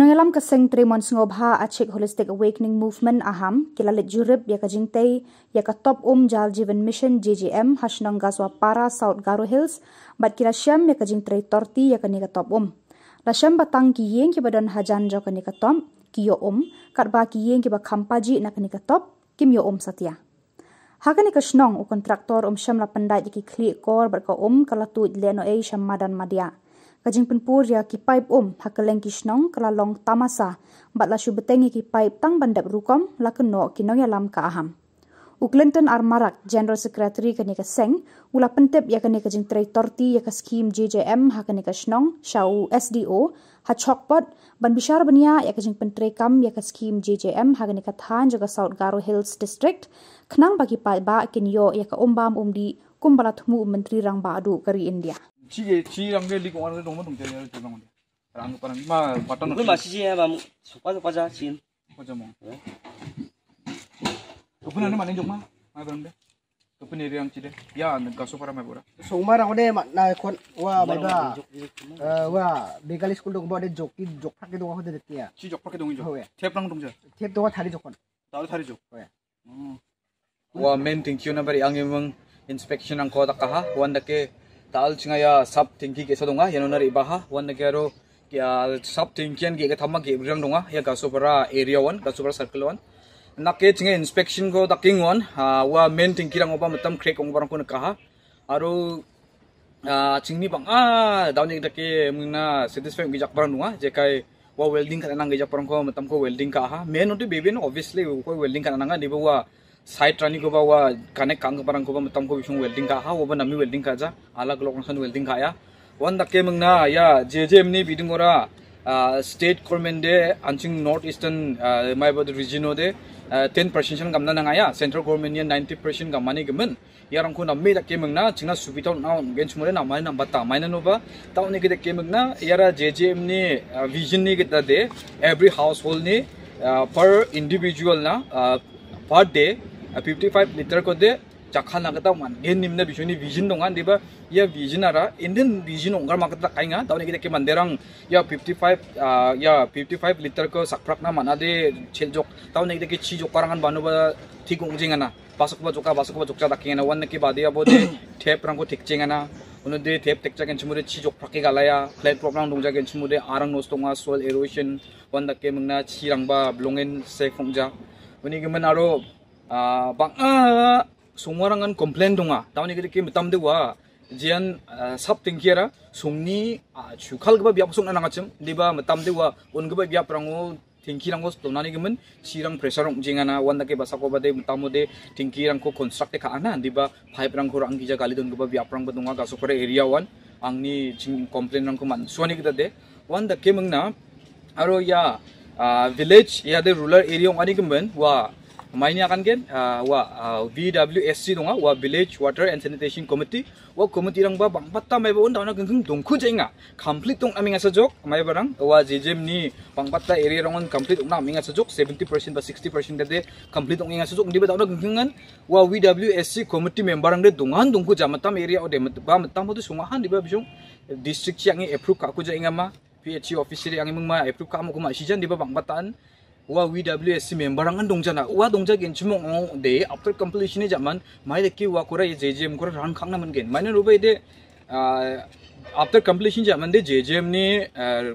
Kinoyalam ka seng tremon ngobha achik holistic awakening movement aham kilalit jurib ya ka jingtei ya ka top um jal jivan mission JJM hasnong gaswa para South Garo Hills bat kila syam ya ka torti ya ka top um. La syam batang ki yeng ki badan hajan jo ka ni tom ki yo um kat ba ki yeng ki ba kampaji na ka top kim yo um satya. Haka ni ka shnong u kontraktor um syam la pandai ki kli kor bar ka um kalatu leno e syam madan madya kajing penpur ya ki pipe om hakaleng kisnong kala long tamasa. Bat la shu betengi ki pipe tang bandap rukom la keno kinong ya lam ka aham. U clinton armarak general secretary kani ka seng ula pentep ya kani kajing tray torti ya ka scheme jjm hakani ka snong shau sdo ha chokpot ban bishar bania ya kajing pentre kam ya ka scheme jjm hakani ka than jaga south garo hills district. Khnang bagi pa ba kin yo ya ka umbam umdi kumbala thumu menteri rang ba adu kari india 지게 지랑게 리고 와서 너무 동대야 저런 랑 빠랑 마 바탕 그 맛이지 해 봐. 속바서 과자 진. 과자 뭐. 그분은 많이 좀 마. 아 그런데. 그분 이랑 지데. 야, 내가 소파라 말 보라. Sumara ko de na kon wa ba ba. wa begali school dong bode jok ki jok thak dong ho de tia. 지적 밖에 동이죠. 호에. 탭랑 동자. Tiap dong thari jokon. 나도 다리죠. 호에. 어. wa main thing chu na bari ang imong inspection ang ko ta kaha wan da ke ताल छिंगा या सब थिंकी के सदोंगा, यनो नर इबाहा वन ने केरो क्या सब थिंकियन के थम के ब्रम दोंगा, या Gasopara area one Gasopara circle one नके छिंगे इंस्पेक्शन को दकिंग वन वा मेन थिंकी रंग ओबा मतम क्रेक ओबा रंग को कहा। आरो छिंगनी बंग, आ दाउने दके मुना सेटिस्फाई गिजक वा वेल्डिंग को वेल्डिंग कहा। मेन ओटी बेबी नो वेल्डिंग करना वा साइट रानी गोबा हुआ कनेक्ट कांग परंग गोबा मतम को बिशुंग वेल्डिंग का हा ओबा नमी वेल्डिंग का जा अलग लोग सन वेल्डिंग का या वन दके मंगना या जेजेम नि बिदिंगोरा स्टेट गवर्नमेंट दे आंचिंग नॉर्थ ईस्टर्न माइबद रिजिनो दे 10% gamna nanga ya central government ya 90% gamani gemen yarang ko namme da kemeng na chingna subita na gen chumre na mai namba ta mai na no ba ta uni ge da kemeng na yara jjm ni vision ni ge da de every household ni per individual na per day 55 liter ko de chakha nagata man gen nimna bisoni vision dongan deba ya vision ara indian vision ongar makata kainga tawne kita ke manderang ya 55 ya 55 liter ko sakprakna mana de cheljok tawne kita ke chi jokarangan banu ba thik ongjingana basuk ba joka basuk ba jokja dakingana wan ke badia bo de thep rang ko thikchingana उन्होंने थेप टेक्चा के मुझे छी जोक फाके गालाया flat problem दोंजा के मुझे आरंग नोस्तोंगा सोल एरोशन वन दक्के मंगना छी रंगबा ब्लोंगेन से फोंजा उन्हीं के मन आरो khongja uni gemen aro bang a sungwarangan komplain donga tawni gede ke mitam dewa jian sap tingkiara sungni chukal geba biap sung nang achim diba mitam dewa un geba biap rango tingki rango donani gemen. Sirang pressure rong jingana wanda ke basako bade mitamo de tingki rangko construct ka ana. Diba pipe rangko rang gija gali don geba biap rang badunga gaso kore area one angni ching complain rangko man. Suani gede de wanda ke mengna aro ya village ya de rural area ngani gemen. Wa maini akan gen wa VWSC donga wa village water and sanitation committee. Wa committee rang ba bang patta mai ba unda na geng dongku jenga complete tong aminga sajok mai barang wa jejem ni bang patta area rang complete ong na aminga sajok 70% ba 60% de complete ong inga sajok ndi ba dawna gengan wa VWSC committee member rang de dongan dongku jamatam area ode ba matam tu sungahan di ba bisung district yang approve ka ku jenga ma PHC officer yang mengma approve ka mo kuma sijan di ba bang wa WWSC member ang andong jana wa dongja gen chumong ong de after completion jaman mai de ki wa kora ye JJM kora ran khang naman gen mai no de after completion jaman de JJM ni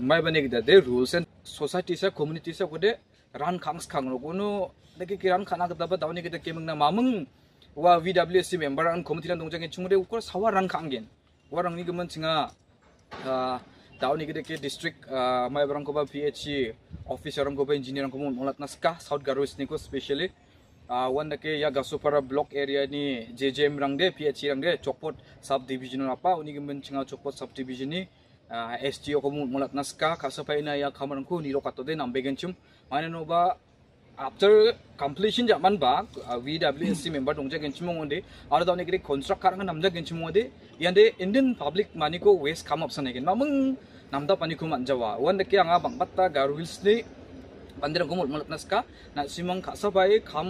mai bane gida de rules and society sa community sa ko de ran khang khang ro kono de ki ran khana gida ba dawni gida kemang na mamung wa WWSC member ang committee ran dongja gen chumre ukor sawa ran khang gen warang ni gemen chinga tahun ini kita district mai barang koba PHC officer orang koba engineer orang koba mulat naskah South Garus ni ko specially. Wan dake ya gasupara block area ni JJM rang de PHC rang de chokpot sub division apa. Uni gemen chinga chokpot sub division ni STO ko mulat naskah kasapai na ya kamarang ko ni lokato de nambe genchum mana no ba after completion jaman ba VWSC member dongja genchum ngonde ara dawne kire construct karang namja genchum ngonde yande Indian public money ko waste come up sanegen mamung namda pani kuman jawa. Wan deke anga bang batta garu hills ni pandirang kumul mulat naska na simang kasabai kam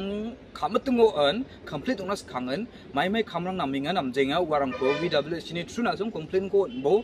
kamatungo an complete unas kangen mai mai kamrang naminga namjenga warang ko VWSC ni truna jong complain ko bo